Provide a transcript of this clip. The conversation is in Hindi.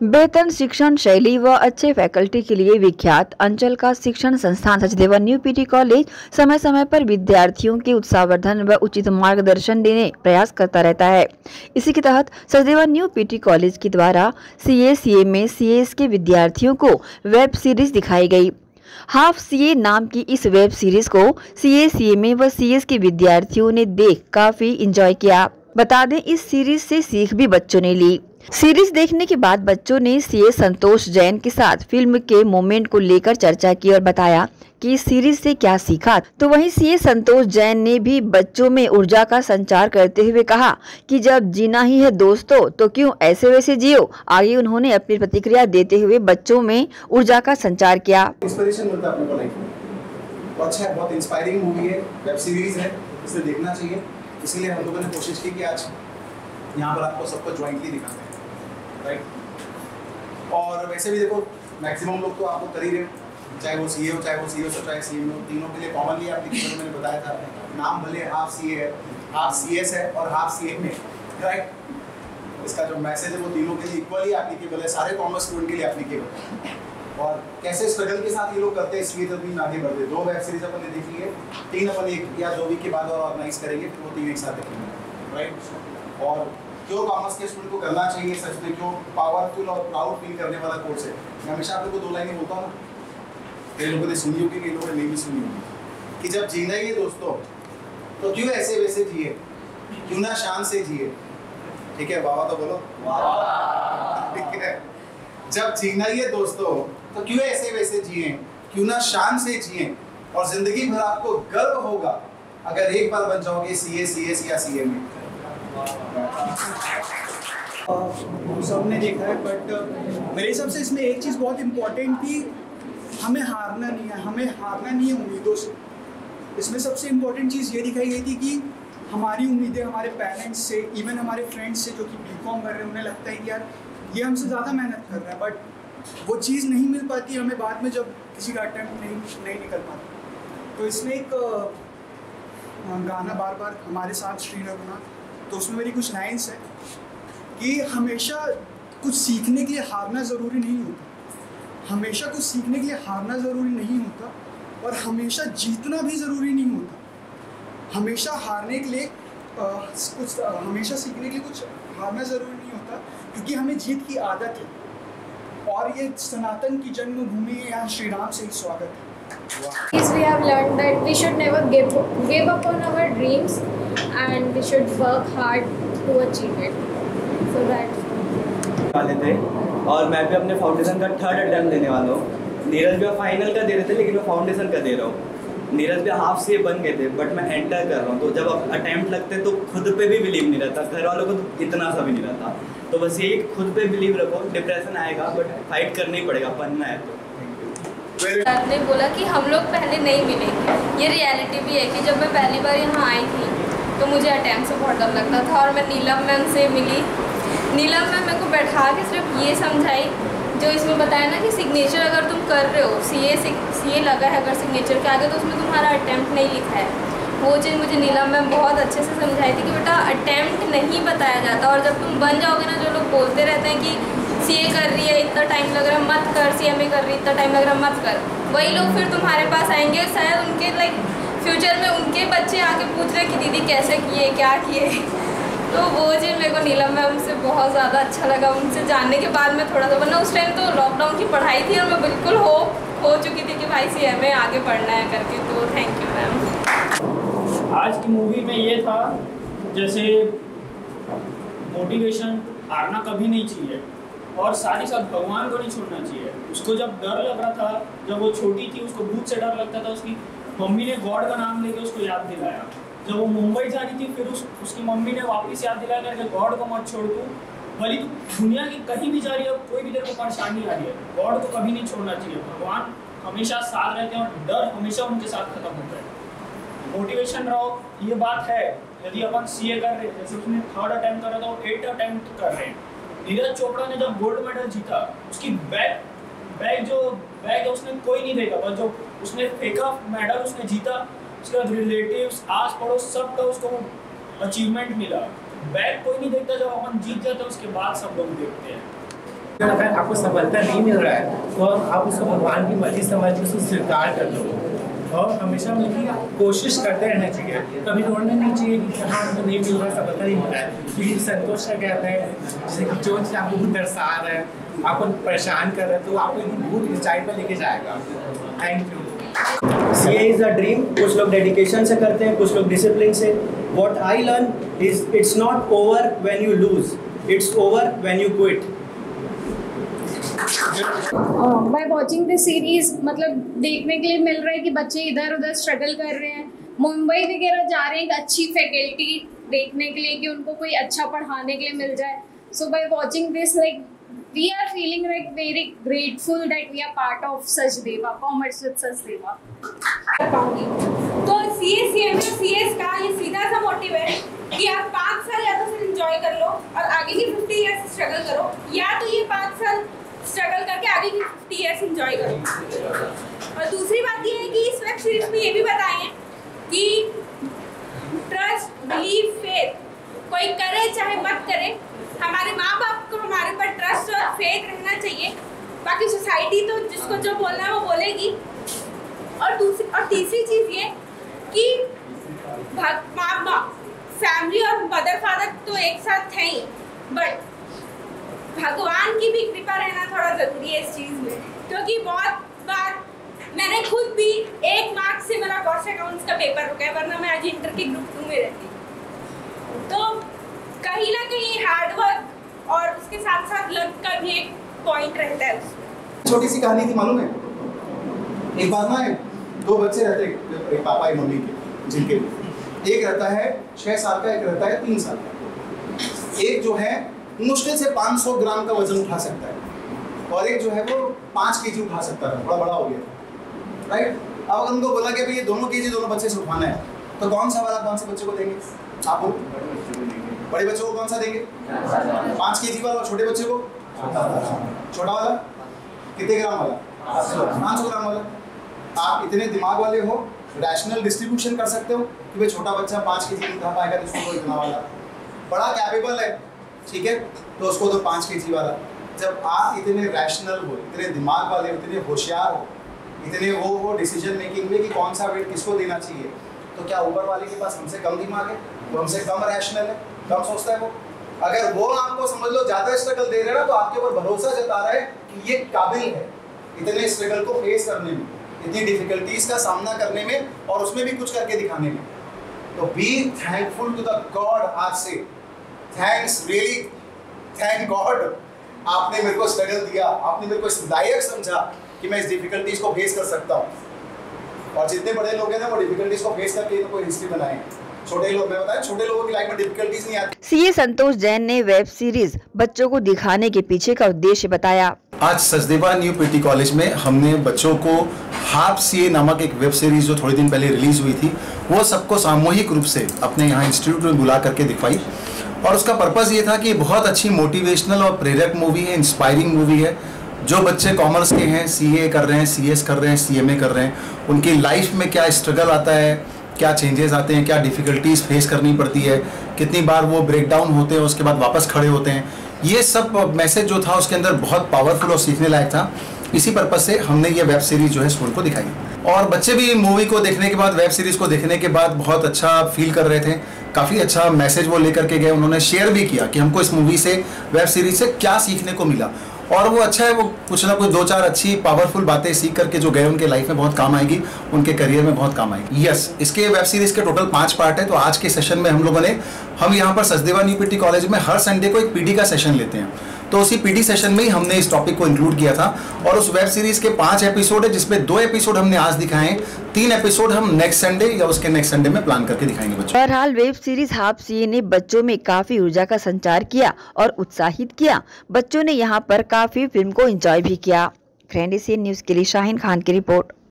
बेहतर शिक्षण शैली व अच्छे फैकल्टी के लिए विख्यात अंचल का शिक्षण संस्थान सचदेवन न्यू पीटी कॉलेज समय समय पर विद्यार्थियों के उत्साहवर्धन व उचित मार्गदर्शन देने प्रयास करता रहता है। इसी के तहत सचदेवन न्यू पीटी कॉलेज के द्वारा सी ए में सी एस के विद्यार्थियों को वेब सीरीज़ दिखाई गई। हाफ़ सी ए नाम की इस वेब सीरीज़ को सी ए में व सी एस के विद्यार्थियों ने देख काफ़ी इंजॉय किया। बता दें, इस सीरीज़ से सीख भी बच्चों ने ली। सीरीज़ देखने के बाद बच्चों ने सीए संतोष जैन के साथ फ़िल्म के मोमेंट को लेकर चर्चा की और बताया कि इस सीरीज़ से क्या सीखा। तो वहीं सीए संतोष जैन ने भी बच्चों में ऊर्जा का संचार करते हुए कहा कि जब जीना ही है दोस्तों तो क्यों ऐसे वैसे जियो? आगे उन्होंने अपनी प्रतिक्रिया देते हुए बच्चों में ऊर्जा का संचार किया। तो अच्छा है, बहुत इंस्पायरिंग मूवी है वेब सीरीज़ है, इसे देखना चाहिए। इसीलिए हम लोगों ने कोशिश की कि आज यहाँ पर आपको सबको ज्वाइंटली दिखाते हैं। राइट और वैसे भी देखो मैक्सिमम लोग तो आपको कर ही रहे हो। चाहे वो सी हो, चाहे वो सी हो चाहे सी एम हो, तीनों के लिए कॉमनली एप्लीकेशन मैंने बताया था। नाम भले हाफ़ सी है हाफ़ सी एस है और हाफ़ सी में। राइट इसका जो मैसेज है वो तीनों के लिए इक्वली एप्लीकेबल है। सारे कॉमर्स स्टूडेंट के लिए एप्लीकेबल है। और कैसे स्ट्रगल के साथ ये लोग करते हैं, इसलिए तो भी आगे बढ़ते दो वेब सीरीज़ अपन ने देखी है तीन अपन एक या दो वीक के बाद और ऑर्गेनाइज करेंगे, वो तीन एक साथ देखेंगे। राइट और क्यों कॉमर्स के स्टूडेंट को करना चाहिए सच में? क्यों पावरफुल और प्राउड फील करने वाला कोर्स है? मैं हमेशा आप लोग को दो लाइनें बोलता हूँ कई लोगों ने सुनी होगी, कई लोगों ने नहीं भी सुनी होगी। कि जब जीना ही है दोस्तों तो क्यों ऐसे वैसे जिए? क्यों ना शान से जिए? ठीक है बाबा तो बोलो। ठीक है। जब जीना ही है दोस्तों तो क्यों ऐसे वैसे जिए? क्यों ना शान से जिए? और ज़िंदगी भर आपको गर्व होगा, अगर एक बार बन जाओगे सी ए सी एस या सी ए में। सबने देखा है बट मेरे हिसाब से इसमें एक चीज़ बहुत इम्पोर्टेंट थी, हमें हारना नहीं है, हमें हारना नहीं है उम्मीदों से। इसमें सबसे इम्पोर्टेंट चीज़ ये दिखाई गई थी कि हमारी उम्मीदें हमारे पेरेंट्स से इवन हमारे फ्रेंड्स से जो कि बी कॉम कर रहे हैं, उन्हें लगता है कि यार, ये हमसे ज़्यादा मेहनत कर रहा है बट वो चीज़ नहीं मिल पाती हमें बाद में जब किसी का अटैम्प्ट नहीं नहीं निकल पाता। तो इसमें एक गाना बार बार हमारे साथ श्री रघुनाथ तो उसमें मेरी कुछ लाइन्स है कि हमेशा कुछ सीखने के लिए हारना ज़रूरी नहीं होता। हमेशा कुछ सीखने के लिए हारना ज़रूरी नहीं होता और हमेशा जीतना भी ज़रूरी नहीं होता। हमेशा हारने के लिए आ, कुछ आ, हमेशा सीखने के लिए कुछ हारना ज़रूरी नहीं होता क्योंकि हमें जीत की आदत है। और ये सनातन की जन्मभूमि यहाँ श्री राम से ही स्वागत है। Is we have learned that we should never give, give up on our dreams. And we should work hard to achieve it. So that's वाले थे और मैं भी अपने फाउंडेशन का थर्ड अटेम्प्ट देने वाला हूँ। नीरज भी फाइनल का दे रहे थे लेकिन मैं फाउंडेशन का दे रहा हूँ। नीरज भी हाफ़ से बन गए थे बट मैं एंटर कर रहा हूँ। तो जब अब अटेम्प्ट लगते तो खुद पे भी बिलीव नहीं रहता। घर वालों को तो इतना सा भी नहीं रहता। तो बस यही खुद पे बिलीव रखो। डिप्रेशन आएगा बट फाइट करना ही पड़ेगा। पढ़ना है तो। ने बोला कि हम लोग पहले नहीं मिले ये रियलिटी भी है कि जब मैं पहली बार यहाँ आई थी तो मुझे अटैम्प से बहुत डर लगता था और मैं नीलम मैम से मिली। नीलम मैम मेरे को बैठा के सिर्फ़ ये समझाई, जो इसमें बताया ना कि सिग्नेचर अगर तुम कर रहे हो, सी ए सी ए लगा है अगर सिग्नेचर के आगे तो उसमें तुम्हारा अटैम्प्ट नहीं लिखा है। वो चीज़ मुझे नीलम मैम बहुत अच्छे से समझाई थी कि बेटा अटैम्प्ट नहीं बताया जाता और जब तुम बन जाओगे ना, जो लोग बोलते रहते हैं कि सीए कर रही है, इतना टाइम लग रहा है, मत कर सी एम कर रही है, इतना टाइम लग रहा है, मत कर। वही लोग फिर तुम्हारे पास आएँगे, शायद उनके लाइक फ्यूचर में उनके बच्चे आके पूछ रहे दीदी कैसे किए, क्या किए? तो वो चीज़ मेरे को नीलम मैम से बहुत ज़्यादा अच्छा लगा। उनसे जानने के बाद में थोड़ा सा, वरना उस टाइम तो लॉकडाउन की पढ़ाई थी और मैं बिल्कुल हो हो चुकी थी कि भाई सी एम आगे पढ़ना है करके तो थैंक यू मैम आज की मूवी में ये था, जैसे मोटिवेशन हारना कभी नहीं चाहिए और साथ ही साथ भगवान को नहीं छोड़ना चाहिए। उसको जब डर लग रहा था, जब वो छोटी थी, उसको भूत से डर लगता था, उसकी मम्मी ने गॉड का नाम लेके उसको याद दिलाया। जब वो मुंबई जा रही थी, फिर उस उसकी मम्मी ने वापस याद दिलाया करके गॉड को मत छोड़ तू। भली तू दुनिया की कहीं भी जा रही है, कोई भी तेरे को परेशानी आ रही है। गॉड को कभी नहीं छोड़ना चाहिए। भगवान हमेशा साथ रहते हैं और डर हमेशा उनके साथ खत्म होता है। मोटिवेशन रहो, ये बात है। यदि अपन सीए कर रहे हैं, जैसे उसने थर्ड अटैम्प्ट कर था वो एट अटैम्प्ट कर रहे हैं। नीरज चोपड़ा ने जब गोल्ड मेडल जीता, उसकी बैग बैग जो बैग है, उसने कोई नहीं देखा बस जो उसने फेंका मेडल उसने जीता उसके बाद रिलेटिव्स आस पड़ोस सब का उसको अचीवमेंट मिला। बैग कोई नहीं देखता, जब अपन जीत जाता उसके बाद सब लोग देखते हैं। अगर आपको सफलता नहीं मिल रहा है तो आप उसको भगवान की मर्ज़ी समझ के उसको स्वीकार कर लो। और हमेशा मतलब कोशिश करते रहना चाहिए। कभी रोना नहीं चाहिए कि हाँ हमको नहीं मिल रहा, सफलता नहीं मिल रहा है। क्योंकि संतोष का कहता है, जैसे कि जो चीज़ आपको दर्शा रहा है, आपको परेशान कर रहा है तो आपको एक बहुत ऊंचाई पर लेके जाएगा। Thank you C A is a dream कुछ लोग डेडिकेशन से करते हैं, कुछ लोग डिसिप्लिन से। What I learn is it's not over when you lose it's over when you quit by watching this series मतलब देखने के लिए मिल रहा है कि बच्चे इधर उधर स्ट्रगल कर रहे हैं। मुंबई वगैरह जा रहे हैं एक अच्छी फैकल्टी देखने के लिए कि उनको कोई अच्छा पढ़ाने के लिए मिल जाए। So by watching this like we are feeling like very grateful that we are part of Sachdeva, Commerce with Sachdeva. तो C S C M C S का ये सीधा सा मोटिव है कि आप पाँच साल या तो सिर्फ़ इंजॉय कर लो और आगे की फिफ्टी ईयर्स स्ट्रगल करो या तो ये पाँच साल स्ट्रगल करके आगे की फिफ्टी ईयर्स इंजॉय करो और दूसरी बात ये है कि इस वेब सीरीज़ में ये भी बताए हैं कि ट्रस्ट बिलीव फेथ कोई करे चाहे मत करे हमारे माँ बाप को हमारे पर ट्रस्ट और फेथ रहना चाहिए। बाकी सोसाइटी तो जिसको जो बोलना है वो बोलेगी। और दूसरी और तीसरी चीज़ ये कि माँ बाप फैमिली और मदर फादर तो एक साथ हैं ही। बट भगवान की भी कृपा रहना थोड़ा ज़रूरी है इस चीज़ में। क्योंकि बहुत बार मैंने खुद भी एक मार्क्स से मेरा कॉस्ट अकाउंट्स का पेपर रुका है, वरना मैं आज इंटर के ग्रुप टू में रहती तो कहीं ना कहीं हार्ड वर्क और उसके साथ साथ लक का भी एक पॉइंट रहता है उसमें। छोटी सी कहानी थी, मालूम है? एक बार ना दो बच्चे रहते एक पापा, एक मम्मी के, जिनके। एक रहता है छह साल का, एक रहता है तीन साल का। एक जो है, मुश्किल से 500 ग्राम का वज़न उठा सकता है। और एक जो है, वो पाँच के जी उठा सकता था थोड़ा बड़ा हो गया। राइट अब अगर उनको बोला कि भाई ये दोनों के दोनों बच्चे से उठाना है। तो कौन सा वाला, कौन से बच्चे को देंगे? आप बड़े बच्चों को कौन सा देंगे? पाँच के जी वाला छोटे बच्चे को? छोटा वाला? कितने ग्राम वाला? पाँच सौ ग्राम वाला। आप इतने दिमाग वाले हो रैशनल डिस्ट्रीब्यूशन कर सकते हो कि भाई छोटा बच्चा पाँच के जी उठा पाएगा तो उसको इतना वाला। बड़ा कैपेबल है, ठीक है? तो उसको तो पाँच के जी वाला। जब आप इतने रैशनल हो, इतने दिमाग वाले हो, इतने होशियार हो, इतने वो हो डिसीज़न मेकिंग में कि कौन सा वेट किसको देना चाहिए तो क्या ऊपर वाले के पास हमसे कम दिमाग है? वो हमसे कम रैशनल है। कम सोचता है वो? अगर वो आपको समझ लो, ज़्यादा स्ट्रगल दे रहे ना तो आपके ऊपर भरोसा जता रहा है कि ये काबिल है इतने स्ट्रगल को फेस करने में, इतनी डिफिकल्टीज का सामना करने में और उसमें भी कुछ करके दिखाने में। तो be thankful to the god आज से। थैंक्स रियली थैंक गॉड आपने मेरे को स्ट्रगल दिया, आपने मेरे को इस लायक समझा कि मैं इस डिफिकल्टीज को फेस कर सकता हूँ। और जितने बड़े लोग हैं ना, वो डिफिकल्टीज को फेस करके तो कोई हिस्ट्री बनाए छोटे लोग मैं बताया छोटे लोगों की लाइफ में डिफिकल्टीज नहीं आती। सीए संतोष जैन ने वेब सीरीज़ बच्चों को दिखाने के पीछे का उद्देश्य बताया। आज सचदेवा न्यू पीटी कॉलेज में हमने बच्चों को हाफ़ सीए नामक एक वेब सीरीज़ जो थोड़े दिन पहले रिलीज़ हुई थी वो सबको सामूहिक रूप से अपने यहाँ इंस्टीट्यूट में बुला करके दिखवाई। और उसका पर्पज़ ये था कि बहुत अच्छी मोटिवेशनल और प्रेरक मूवी है इंस्पायरिंग मूवी है। जो बच्चे कॉमर्स के हैं सी कर रहे हैं सीएस कर रहे हैं सीएमए कर रहे हैं उनकी लाइफ में क्या स्ट्रगल आता है क्या चेंजेस आते हैं, क्या डिफ़िकल्टीज फेस करनी पड़ती है, कितनी बार वो ब्रेक डाउन होते हैं, उसके बाद वापस खड़े होते हैं। ये सब मैसेज जो था, उसके अंदर बहुत पावरफुल और सीखने लायक था। इसी पर्पज से हमने ये वेब सीरीज़ जो है स्कूल को दिखाई। और बच्चे भी मूवी को देखने के बाद वेब सीरीज़ को देखने के बाद बहुत अच्छा फील कर रहे थे। काफ़ी अच्छा मैसेज वो लेकर के गए, उन्होंने शेयर भी किया कि हमको इस मूवी से वेब सीरीज़ से क्या सीखने को मिला। और वो अच्छा है, वो कुछ ना कुछ दो चार अच्छी पावरफुल बातें सीख करके जो गए, उनके लाइफ में बहुत काम आएगी, उनके करियर में बहुत काम आएगी। यस इसके वेब सीरीज़ के टोटल पाँच पार्ट है तो आज के सेशन में हम लोगों ने, हम यहाँ पर सचदेवा न्यू पीटी कॉलेज में हर संडे को एक पीटी का सेशन लेते हैं। तो उसी पीटी सेशन में ही हमने इस टॉपिक को इंक्लूड किया था। और उस वेब सीरीज़ के पाँच एपिसोड है, जिसमें दो एपिसोड हमने आज दिखाए तीन एपिसोड हम नेक्स्ट संडे या उसके नेक्स्ट संडे में प्लान करके दिखाएँगे बच्चों। बहरहाल वेब सीरीज़ हाफ़ सी ने बच्चों में काफ़ी ऊर्जा का संचार किया और उत्साहित किया। बच्चों ने यहाँ पर काफ़ी फ़िल्म को एंजॉय भी किया। ग्रैंड न्यूज़ के लिए शाहिन खान की रिपोर्ट